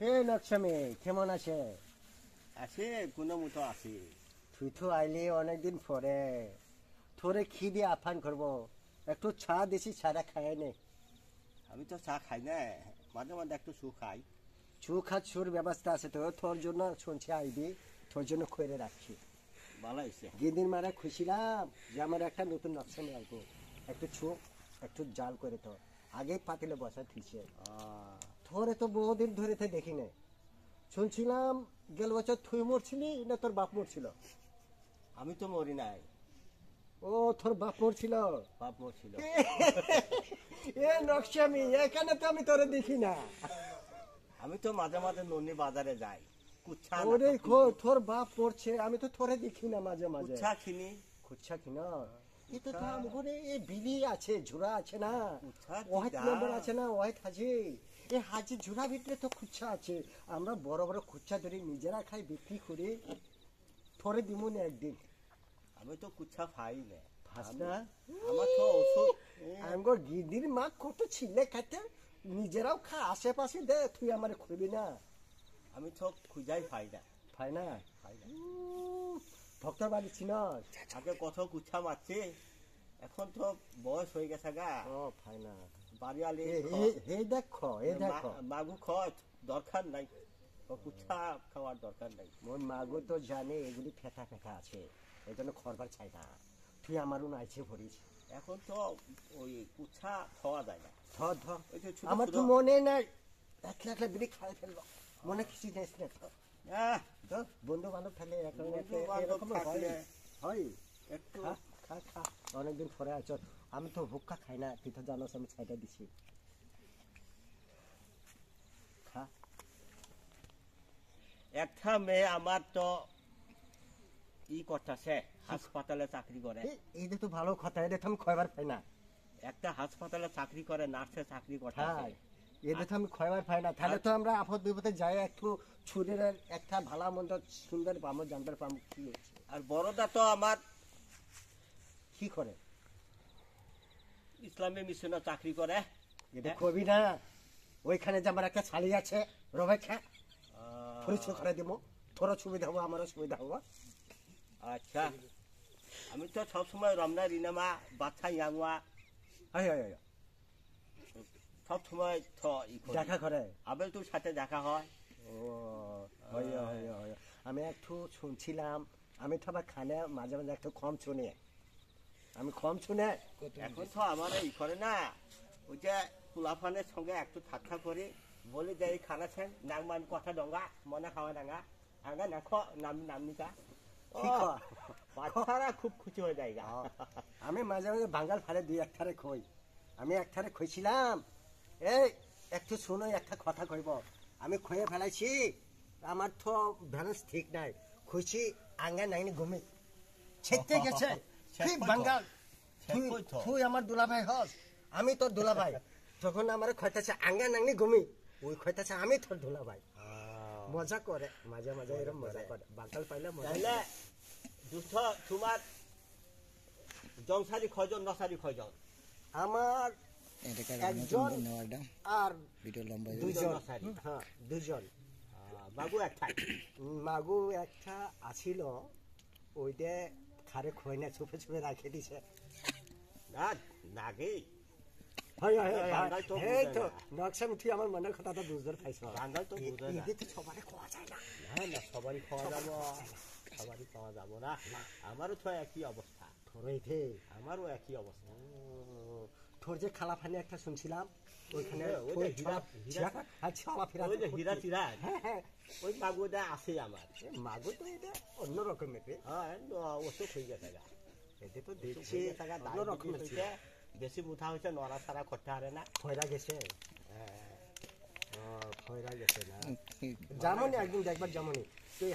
হে নকশামি কেমন আছে? আছে কোনো মতো আছে। তুই তো আইলি অনেকদিন পরে। তোরে খিদে আফান করব? একটু চা দিছি ছাড়া খায় নে। আমি তো চা খাই না মাঝে মাঝে একটু চু খাই। চু খা চুর ব্যবস্থা আছে তো তোর জন্য শুনছি আইবি তোর জন্য করে রাখছি। ভালো হয়েছে। গিদিন মারা খুশিলাম যে আমার একটা নতুন নকশা নিয়ে আসব। একটু চু একটু জাল করে তো। আগে পাতিলে বসা ঠিকছে তোরে তো বহুদিন ধরে তো দেখি না শুনছিলাম গেল বছর তুই মরছিলি না তোর বাপ মরছিল? আমি তো মরি নাই। ও তোর বাপ মরছিল? বাপ মরছিল। এ নকশামি এখানে তো আমি তোরে দেখি না। আমি তো মাঝে মাঝে নন্নি বাজারে যাই। কুচ্ছা ওরে তোর বাপ পড়ছে আমি তো তোরে দেখি না মাঝে মাঝে। কুচ্ছা কিনি খুচ্ছা কি না এ তো দাম এ বিলি আছে ঝুরা আছে না। দাম? নাম্বার আছে না হোয়াইট হাজি। এ হাজি ঝুরা ভিতরে তো খুচ্ছা আছে। আমরা বড় বড় খুচ্ছা ধরে নিজেরা খাই বিক্রি করি থরে না একদিন। আমি তো কুচ্ছা খাই না। ফাস না? আমার তো ওষুধ গিদির মা কত ছিলে খাইতে নিজেরাও খা আশেপাশে দে তুই আমার খুবই না। আমি তো খুঁজাই না। ফাই না? খাই না। ভক্তর বাড়ি ছিল আগে কত কুচ্ছা মারছে। এখন তো বয়স হয়ে গেছে গা। ও ফাই না বাড়ি আলি এই দেখো এই দেখো মাগু খত দরকার নাই। ও কুচ্ছা খাওয়ার দরকার নাই। মোর মাগো তো জানে এগুলি ফেটা ফেটা আছে। এই জন্য খরবার চাই না। তুই আমারও নাইছে ভরিস। এখন তো ওই কুচ্ছা খাওয়া যায় না। ধর ধর আমার তো মনে নাই। একলা একলা বিড়ি খাই ফেলল মনে কিছু নেই না তো বন্ধু বান্ধব থাকলে এরকম হয় একটু খা খা অনেকদিন পরে আছো। আমি তো হুক্কা খাই না তুই তো জানোস আমি ছাইটা দিছি। খা। একটা মেয়ে আমার তো ই করতেছে হাসপাতালে চাকরি করে। এই- এইটা তো ভালো কথা এটা তো আমি খয়বার পাই না। একটা হাসপাতালে চাকরি করে নার্সে চাকরি করতেছে। এটা তো আমি খয়বার পাই না। তাহলে তো আমরা আপদ বিপদে যাই একটু ছুরির একটা ভালো মন্দ সুন্দর পাবো জানতে পাবো কি আর বড়দা তো আমার কি করে? ইসলামী মিশনে চাকরি করে। এটা। কবি না। ওইখানে যে আমার একটা ছালি আছে রবেখা পরিচয় করে দিব। তোরও সুবিধা হব আমারও সুবিধা হব। আচ্ছা। আমি তো সবসময় রমনা রিনামা বাচ্চা ইয়াংমা হয় হয় হয় সব সময় দেখা করে। আবেল তোর সাথে দেখা হয়। ও হয় হয় হয়। আমি একটু শুনছিলাম আমি তো আবার খানে মাঝে মাঝে একটু কম শুনে। আমি কম শুনে। এখন তো আমার ই করে না। ওই যে কুলাফানের সঙ্গে একটু ঠাট্টা করে। বলে যে এই খানা ছেন নাংমান কথা ডঙ্গা মনে খাওয়া ডাঙ্গা। আঙ্গা নাখ নাম নামনিকা? বাচ্চারা খুব খুশি হয়ে যায় আমি মাঝে মাঝে বাঙ্গাল ফালে দুই একটারে খই আমি একটারে খইছিলাম এই একটু শুনো একটা কথা কইব। আমি খয়ে ফেলাইছি আমার তো ব্যালেন্স ঠিক নাই। খুশি আঙ্গা নাইনি ঘুমি। ছেড়তে গেছে। বাঙ্গাল? তুই আমার দুলাভাই হস। আমি তোর দুলাভাই। তখন আমার খয়তাছে আঙ্গা নাংনি ঘুমি। ওই খয়তাছে আমি তোর দুলাভাই। মজা করে মাঝে মাঝে এরকম মজা করে। বাঙ্গাল পাইলে মজা তাহলে তোমার জংসারি খয়জন নসারি খয়জন? আমার এটাকে একজন নেওয়াটা আর ভিডিও লম্বা দুজন। হ্যাঁ দুজন। বাবু একটাই মাগু একটা আছিল। ওইটা খারে খই না চুপে চুপে রাখে দিছে। না নাগে। হয় হয় হয় বাঙ্গাল তো এই তো নকশা মুঠি আমার মনের কথাটা বুঝতে পাইছ বাঙ্গাল তো বুঝে না। ঈদে তো সবারে খাওয়া যায় না। না না সবারই খাওয়া যাব। সবারই খাওয়া যাব না। আমারও তো একই অবস্থা। আমারও একই অবস্থা। তোর যে খালা ফানি একটা শুনছিলাম ওইখানে হীরা- হীরা- হীরা চিরা হ্যাঁ হ্যাঁ। ওই মাগুটা আছে আমার। মাগু তো এটা অন্য রকমের হ্যাঁ ওষুধ হয়ে গেছে এটা তো দেখছি অন্য রকমের বেশি মুঠা হয়েছে নড়া ছাড়া করতে পারে না। খয়রা গেছে? হ্যাঁ। খয়রা গেছে না। যেমনই একদিন দেখবার যেমনই তুই